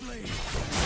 blade.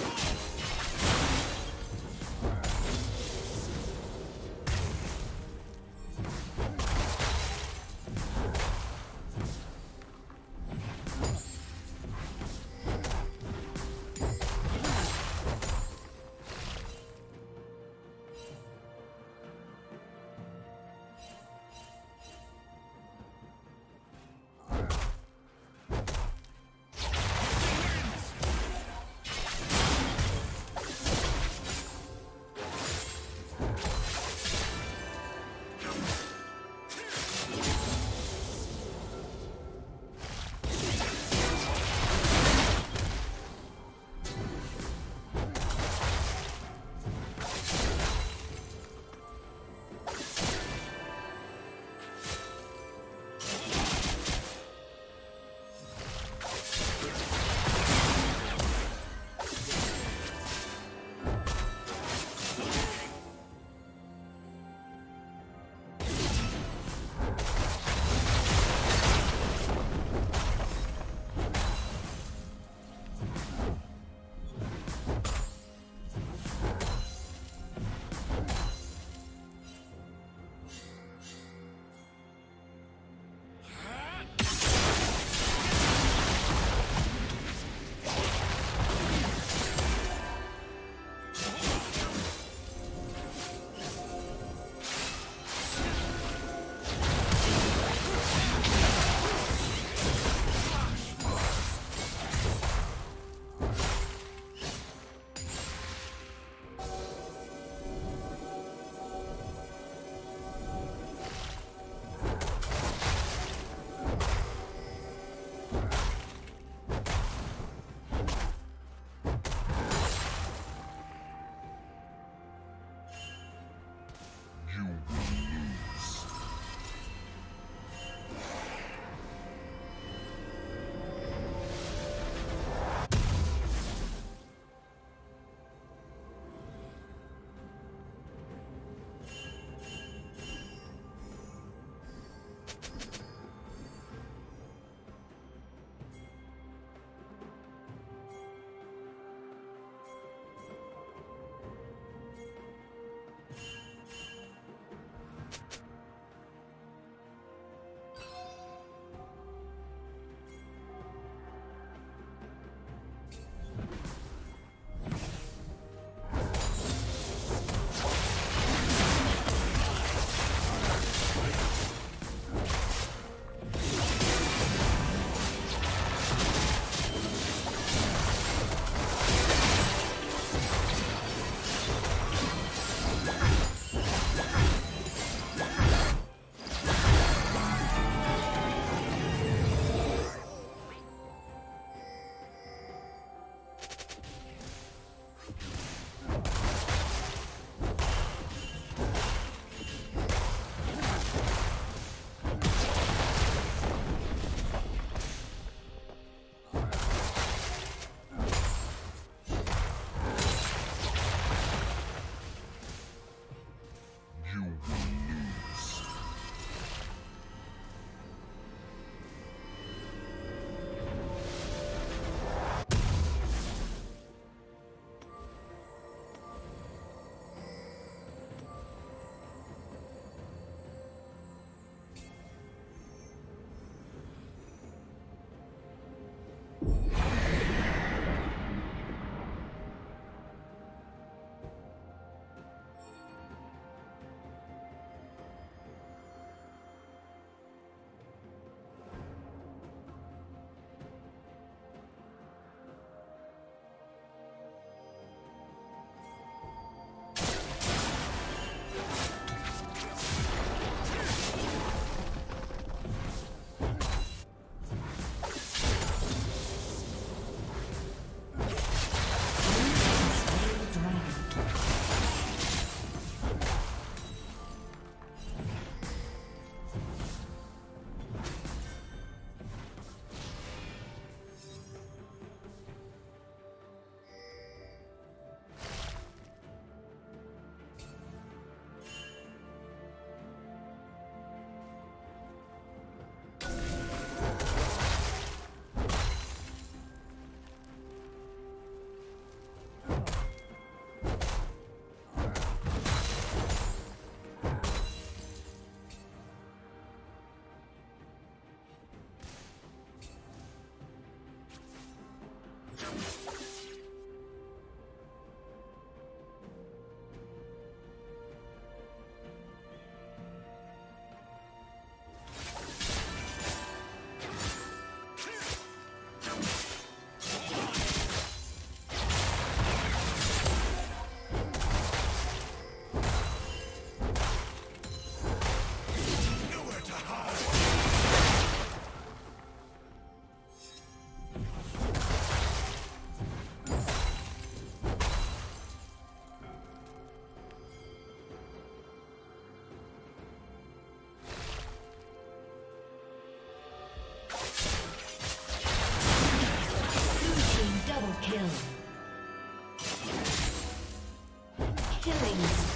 you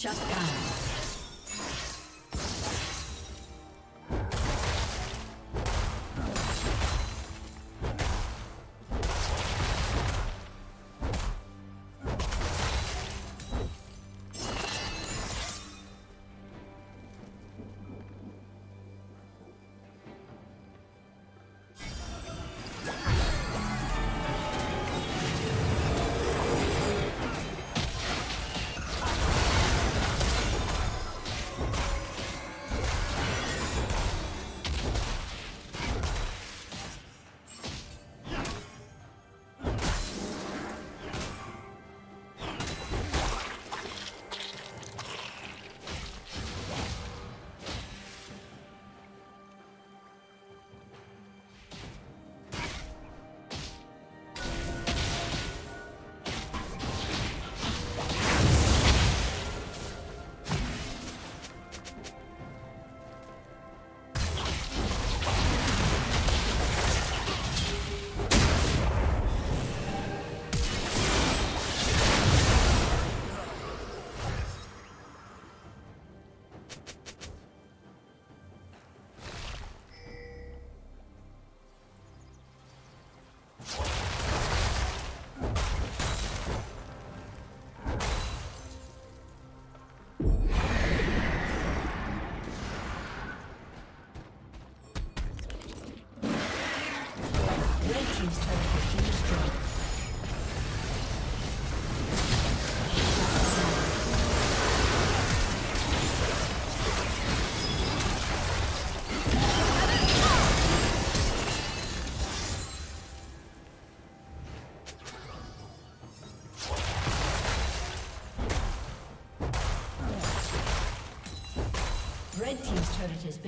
Shut down.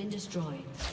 Been destroyed.